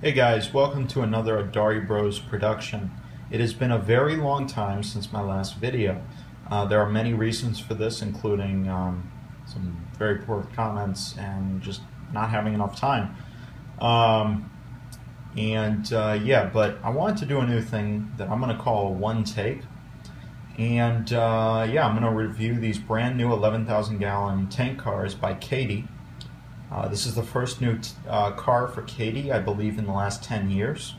Hey guys, welcome to another Adari Bros production. It has been a very long time since my last video. Uh, there are many reasons for this, including um, some very poor comments and just not having enough time. Um, and uh, yeah, but I wanted to do a new thing that I'm going to call one take. And uh, yeah, I'm going to review these brand new 11,000 gallon tank cars by Kadee. Uh, this is the first new uh, car for Kadee, I believe, in the last 10 years.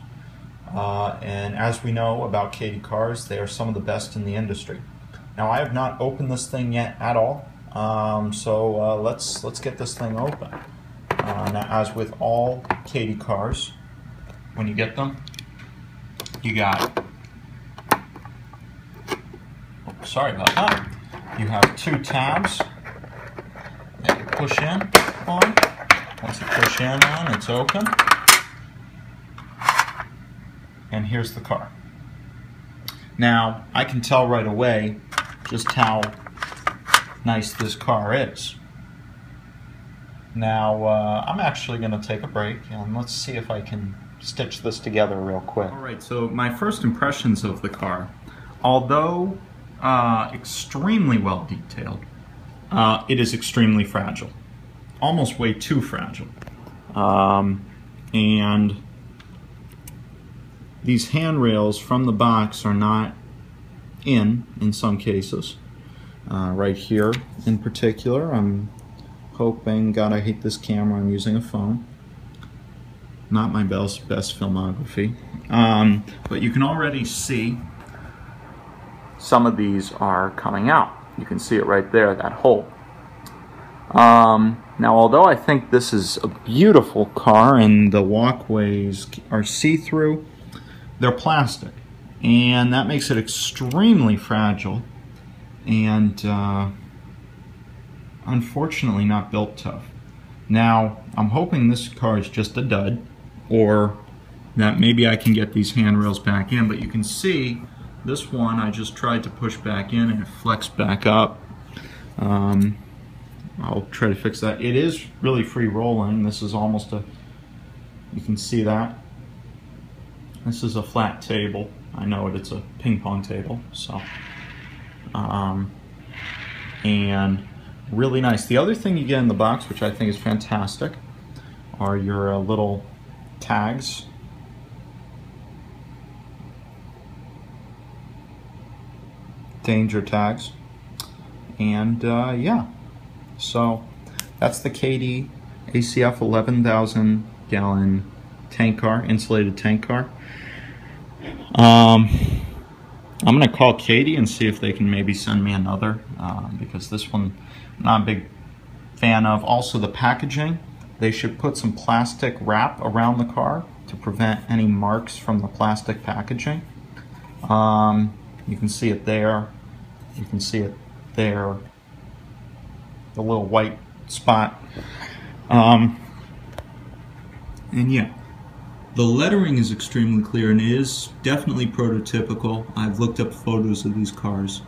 Uh, and as we know about Kadee cars, they are some of the best in the industry. Now, I have not opened this thing yet at all, um, so uh, let's let's get this thing open. Uh, now, as with all Kadee cars, when you get them, you got sorry about that. You have two tabs that you push in on. Once you push in on, it's open. And here's the car. Now, I can tell right away just how nice this car is. Now, uh, I'm actually going to take a break and let's see if I can stitch this together real quick. Alright, so my first impressions of the car, although uh, extremely well detailed. Uh, it is extremely fragile, almost way too fragile. Um, and these handrails from the box are not in, in some cases. Uh, right here in particular, I'm hoping, God I hate this camera, I'm using a phone. Not my best, best filmography. Um, but you can already see some of these are coming out. You can see it right there, that hole. Um, now, although I think this is a beautiful car and the walkways are see-through, they're plastic. And that makes it extremely fragile and uh, unfortunately not built tough. Now, I'm hoping this car is just a dud or that maybe I can get these handrails back in, but you can see this one I just tried to push back in and it flexed back up. Um, I'll try to fix that. It is really free rolling. This is almost a, you can see that. This is a flat table. I know it, it's a ping pong table, so. Um, and really nice. The other thing you get in the box, which I think is fantastic, are your uh, little tags danger tags. And uh, yeah, so that's the Kadee ACF 11,000 gallon tank car, insulated tank car. Um, I'm going to call Kadee and see if they can maybe send me another uh, because this one I'm not a big fan of. Also the packaging, they should put some plastic wrap around the car to prevent any marks from the plastic packaging. Um, you can see it there. You can see it there. The little white spot. Um, and yeah, the lettering is extremely clear and it is definitely prototypical. I've looked up photos of these cars.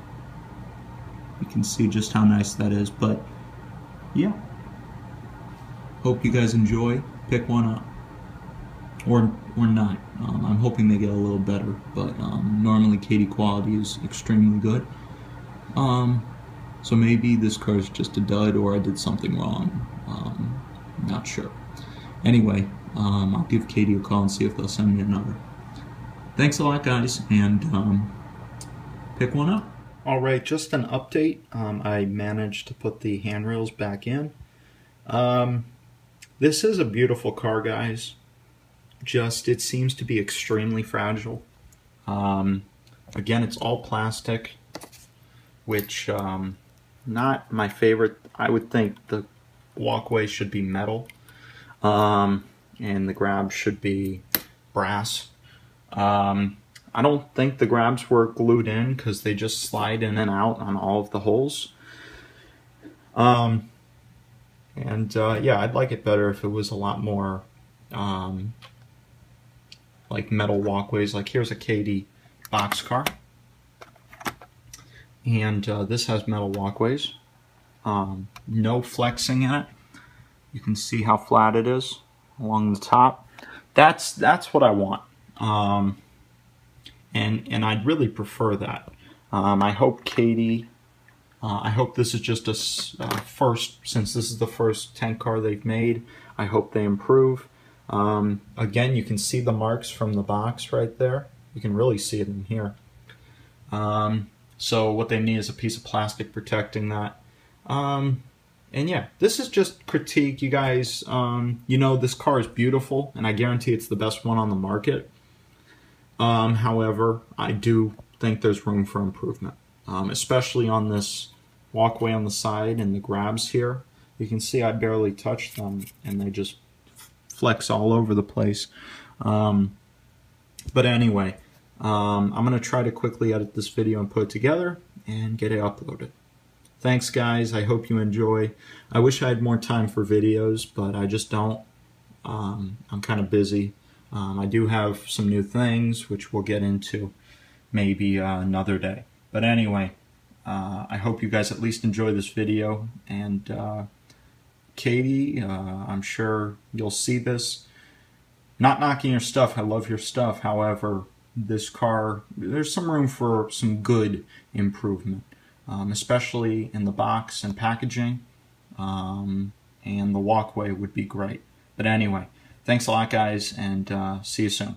You can see just how nice that is, but yeah. Hope you guys enjoy. Pick one up or or not. Um, I'm hoping they get a little better, but um, normally Kadee quality is extremely good. Um, so maybe this car is just a dud or I did something wrong. Um, not sure. Anyway, um, I'll give Kadee a call and see if they'll send me another. Thanks a lot, guys, and um, pick one up. All right, just an update. Um, I managed to put the handrails back in. Um, this is a beautiful car, guys just it seems to be extremely fragile. Um, again, it's all plastic, which um, not my favorite. I would think the walkway should be metal, um, and the grabs should be brass. Um, I don't think the grabs were glued in because they just slide in and out on all of the holes. Um, and uh, yeah, I'd like it better if it was a lot more um, like metal walkways. Like here's a Kadee boxcar. And uh, this has metal walkways. Um, no flexing in it. You can see how flat it is along the top. that's that's what I want. Um, and and I'd really prefer that. Um, I hope Kadee. Uh, I hope this is just a uh, first, since this is the first tank car they've made. I hope they improve. Um, again, you can see the marks from the box right there. You can really see it in here. So what they need is a piece of plastic protecting that. Um, and yeah, this is just critique. You guys, um, you know, this car is beautiful, and I guarantee it's the best one on the market. Um, however, I do think there's room for improvement, um, especially on this walkway on the side and the grabs here. You can see I barely touch them, and they just flex all over the place. Um, but anyway, um, I'm going to try to quickly edit this video and put it together and get it uploaded. Thanks, guys. I hope you enjoy. I wish I had more time for videos, but I just don't. Um, I'm kind of busy. Um, I do have some new things, which we'll get into maybe uh, another day. But anyway, uh, I hope you guys at least enjoy this video. And uh, Kadee, uh, I'm sure you'll see this. Not knocking your stuff. I love your stuff. However, this car, there's some room for some good improvement um, especially in the box and packaging. Um, and the walkway would be great. But anyway, thanks a lot, guys, and uh, see you soon.